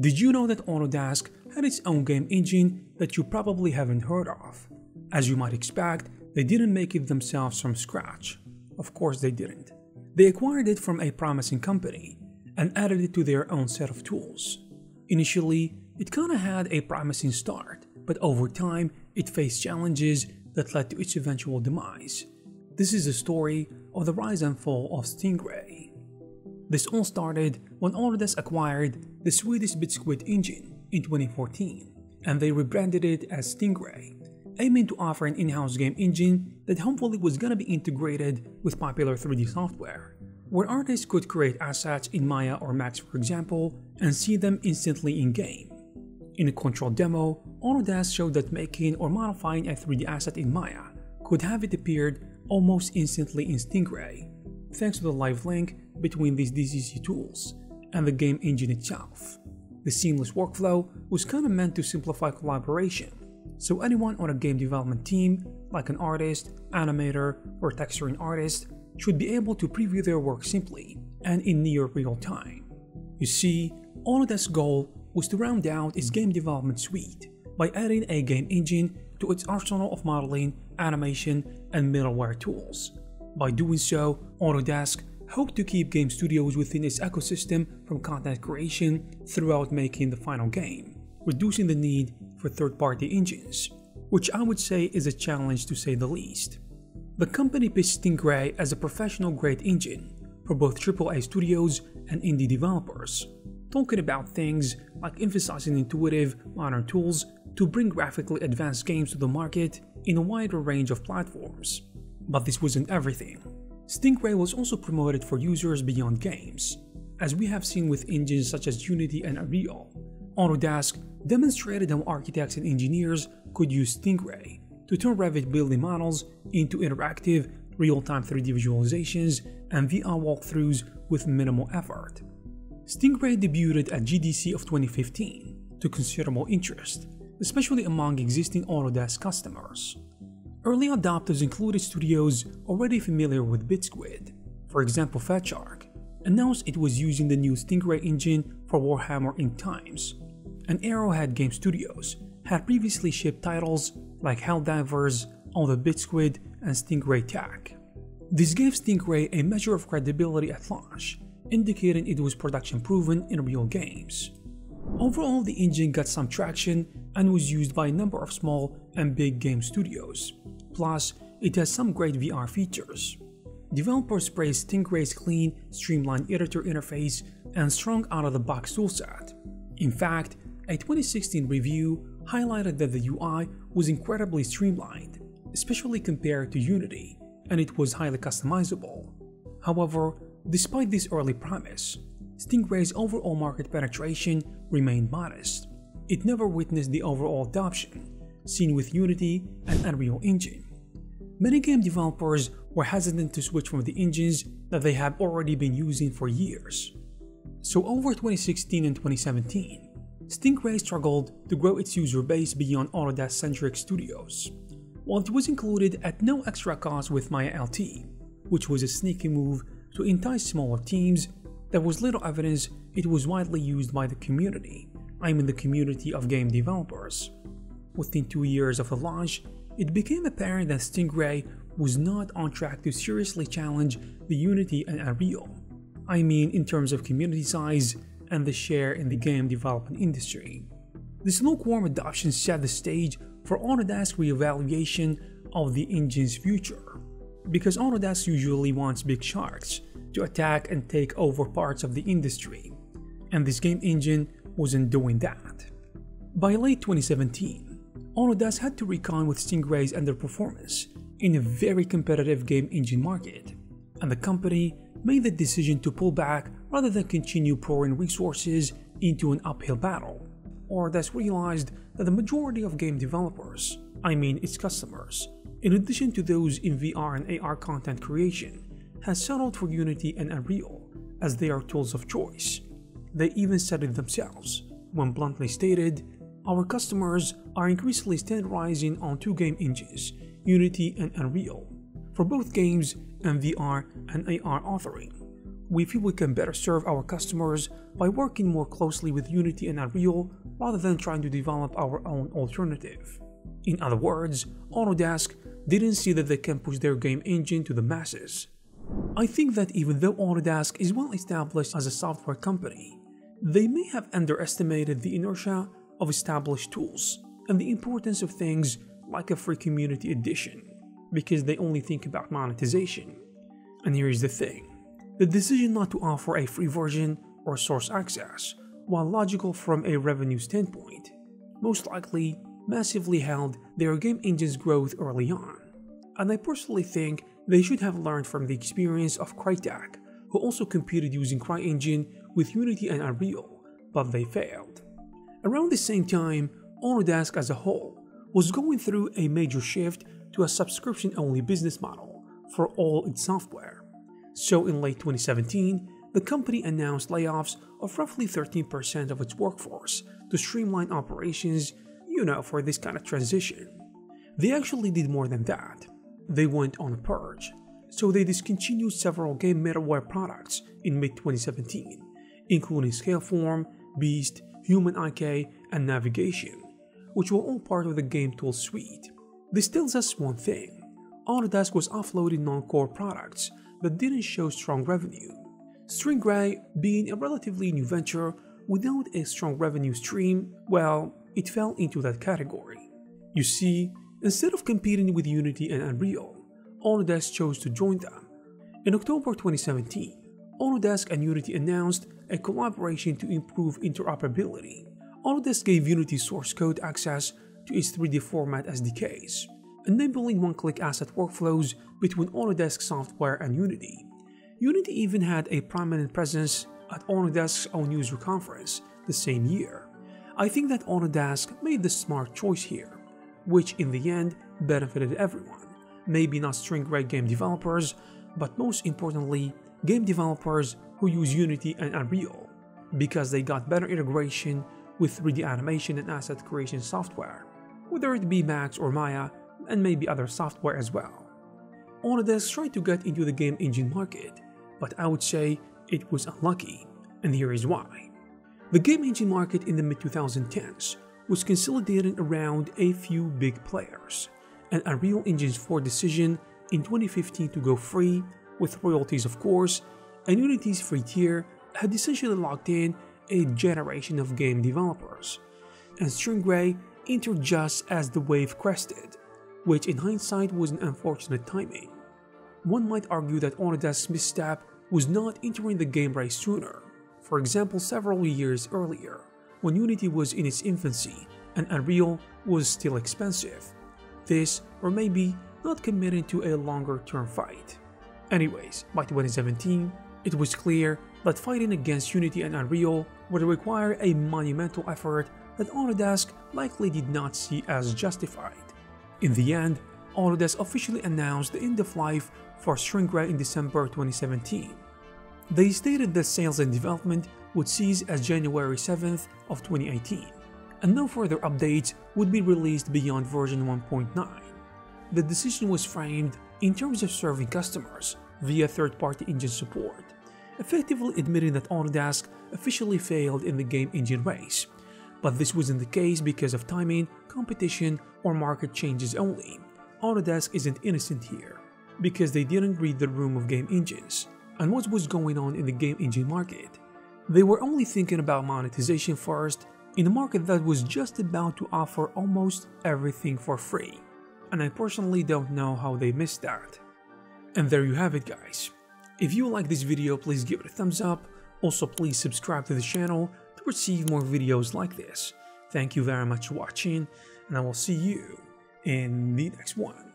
Did you know that Autodesk had its own game engine that you probably haven't heard of? As you might expect, they didn't make it themselves from scratch. Of course they didn't. They acquired it from a promising company and added it to their own set of tools. Initially, it kinda had a promising start, but over time, it faced challenges that led to its eventual demise. This is the story of the rise and fall of Stingray. This all started when Autodesk acquired the Swedish BitSquid engine in 2014, and they rebranded it as Stingray, aiming to offer an in-house game engine that hopefully was gonna be integrated with popular 3D software, where artists could create assets in Maya or Max for example, and see them instantly in-game. In a control demo, Autodesk showed that making or modifying a 3D asset in Maya could have it appeared almost instantly in Stingray, thanks to the live link between these DCC tools and the game engine itself. The seamless workflow was kinda meant to simplify collaboration, so anyone on a game development team, like an artist, animator, or texturing artist, should be able to preview their work simply and in near real time. You see, Autodesk's goal was to round out its game development suite by adding a game engine to its arsenal of modeling, animation, and middleware tools. By doing so, Autodesk hoped to keep game studios within its ecosystem from content creation throughout making the final game, reducing the need for third-party engines, which I would say is a challenge to say the least. The company pitched Stingray as a professional-grade engine for both AAA studios and indie developers, talking about things like emphasizing intuitive, modern tools to bring graphically advanced games to the market in a wider range of platforms. But this wasn't everything. Stingray was also promoted for users beyond games, as we have seen with engines such as Unity and Unreal. Autodesk demonstrated how architects and engineers could use Stingray to turn Revit building models into interactive, real-time 3D visualizations and VR walkthroughs with minimal effort. Stingray debuted at GDC of 2015 to considerable interest, especially among existing Autodesk customers. Early adopters included studios already familiar with BitSquid. For example, Fatshark announced it was using the new Stingray engine for Warhammer End Times, and Arrowhead Game Studios had previously shipped titles like Helldivers on the BitSquid and Stingray tech. This gave Stingray a measure of credibility at launch, indicating it was production proven in real games. Overall, the engine got some traction and was used by a number of small and big game studios. Plus, it has some great VR features. Developers praised Stingray's clean, streamlined editor interface and strong out-of-the-box toolset. In fact, a 2016 review highlighted that the UI was incredibly streamlined, especially compared to Unity, and it was highly customizable. However, despite this early promise, Stingray's overall market penetration remained modest. It never witnessed the overall adoption seen with Unity and Unreal Engine. Many game developers were hesitant to switch from the engines that they have already been using for years. So over 2016 and 2017, Stingray struggled to grow its user base beyond Autodesk-centric studios, while it was included at no extra cost with Maya LT, which was a sneaky move to entice smaller teams, there was little evidence it was widely used by the community, I mean the community of game developers. Within two years of the launch, it became apparent that Stingray was not on track to seriously challenge the Unity and Unreal. I mean in terms of community size and the share in the game development industry. This lukewarm adoption set the stage for Autodesk reevaluation of the engine's future, because Autodesk usually wants big sharks to attack and take over parts of the industry, and this game engine wasn't doing that. By late 2017, Autodesk had to recon with Stingray's underperformance in a very competitive game engine market, and the company made the decision to pull back rather than continue pouring resources into an uphill battle. Autodesk realized that the majority of game developers, I mean its customers, in addition to those in VR and AR content creation, has settled for Unity and Unreal as their tools of choice. They even said it themselves, when bluntly stated, our customers are increasingly standardizing on two game engines, Unity and Unreal, for both games and VR and AR authoring. we feel we can better serve our customers by working more closely with Unity and Unreal rather than trying to develop our own alternative. In other words, Autodesk didn't see that they can push their game engine to the masses. I think that even though Autodesk is well established as a software company, they may have underestimated the inertia of established tools and the importance of things like a free community edition because they only think about monetization. And here's the thing the decision not to offer a free version or source access, while logical from a revenue standpoint, most likely massively held their game engine's growth early on. And I personally think they should have learned from the experience of Crytek, who also competed using CryEngine with Unity and Unreal, but they failed. Around the same time, Autodesk as a whole was going through a major shift to a subscription-only business model for all its software. So in late 2017, the company announced layoffs of roughly 13% of its workforce to streamline operations, you know, for this kind of transition. They actually did more than that. They went on a purge, so they discontinued several game middleware products in mid-2017, including Scaleform, Beast, Human IK, and Navigation, which were all part of the Game Tools suite. This tells us one thing. Autodesk was offloading non-core products that didn't show strong revenue. Stingray, being a relatively new venture without a strong revenue stream, well, it fell into that category. You see, instead of competing with Unity and Unreal, Autodesk chose to join them. In October 2017, Autodesk and Unity announced a collaboration to improve interoperability. Autodesk gave Unity source code access to its 3D format SDKs, enabling one-click asset workflows between Autodesk software and Unity. Unity even had a prominent presence at Autodesk's own user conference the same year. I think that Autodesk made the smart choice here, which in the end benefited everyone. Maybe not Stingray game developers, but most importantly, game developers who use Unity and Unreal, because they got better integration with 3D animation and asset creation software whether it be Max or Maya, and maybe other software as well. Autodesk tried to get into the game engine market, but I would say it was unlucky, and here is why. The game engine market in the mid 2010s was consolidating around a few big players, and Unreal Engine's 4 decision in 2015 to go free, with royalties of course, and Unity's free tier had essentially locked in a generation of game developers, and Stingray entered just as the wave crested, which in hindsight was an unfortunate timing. One might argue that Autodesk's misstep was not entering the game race sooner, for example several years earlier, when Unity was in its infancy and Unreal was still expensive. This, or maybe not committing to a longer term fight. Anyways, by 2017, it was clear that fighting against Unity and Unreal would require a monumental effort that Autodesk likely did not see as justified. In the end, Autodesk officially announced the end of life for Stingray in December 2017. They stated that sales and development would cease as January 7th of 2018, and no further updates would be released beyond version 1.9. The decision was framed in terms of serving customers via third-party engine support, effectively admitting that Autodesk officially failed in the game engine race but this wasn't the case because of timing, competition, or market changes only. Autodesk isn't innocent here, because they didn't read the room of game engines and what was going on in the game engine market. They were only thinking about monetization first in a market that was just about to offer almost everything for free, and I personally don't know how they missed that. And there you have it guys. If you like this video please give it a thumbs up, also please subscribe to the channel to receive more videos like this. Thank you very much for watching, and I will see you in the next one.